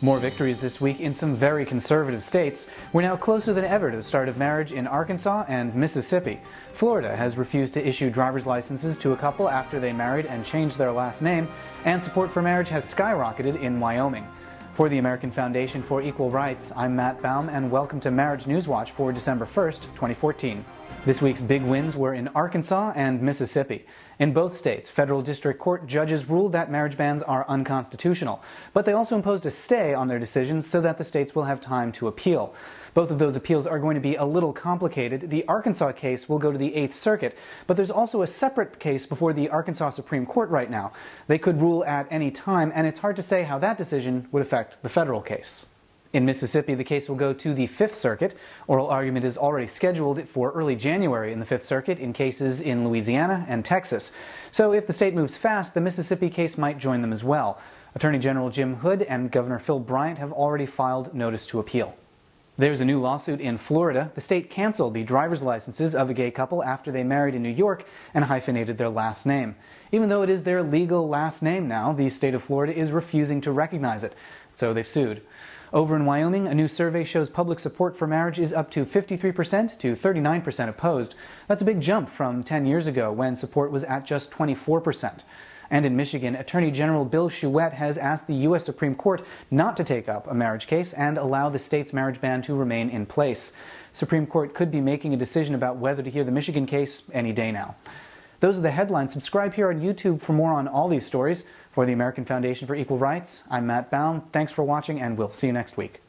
More victories this week in some very conservative states. We're now closer than ever to the start of marriage in Arkansas and Mississippi. Florida has refused to issue driver's licenses to a couple after they married and changed their last name, and support for marriage has skyrocketed in Wyoming. For the American Foundation for Equal Rights, I'm Matt Baum, and welcome to Marriage News Watch for December 1st, 2014. This week's big wins were in Arkansas and Mississippi. In both states, federal district court judges ruled that marriage bans are unconstitutional, but they also imposed a stay on their decisions so that the states will have time to appeal. Both of those appeals are going to be a little complicated. The Arkansas case will go to the Eighth Circuit, but there's also a separate case before the Arkansas Supreme Court right now. They could rule at any time, and it's hard to say how that decision would affect the federal case. In Mississippi, the case will go to the Fifth Circuit. Oral argument is already scheduled for early January in the Fifth Circuit in cases in Louisiana and Texas. So if the state moves fast, the Mississippi case might join them as well. Attorney General Jim Hood and Governor Phil Bryant have already filed notice to appeal. There's a new lawsuit in Florida. The state canceled the driver's licenses of a gay couple after they married in New York and hyphenated their last name. Even though it is their legal last name now, the state of Florida is refusing to recognize it, so they've sued. Over in Wyoming, a new survey shows public support for marriage is up to 53% to 39% opposed. That's a big jump from 10 years ago when support was at just 24%. And in Michigan, Attorney General Bill Schuette has asked the U.S. Supreme Court not to take up a marriage case and allow the state's marriage ban to remain in place. Supreme Court could be making a decision about whether to hear the Michigan case any day now. Those are the headlines. Subscribe here on YouTube for more on all these stories. For the American Foundation for Equal Rights, I'm Matt Baum. Thanks for watching, and we'll see you next week.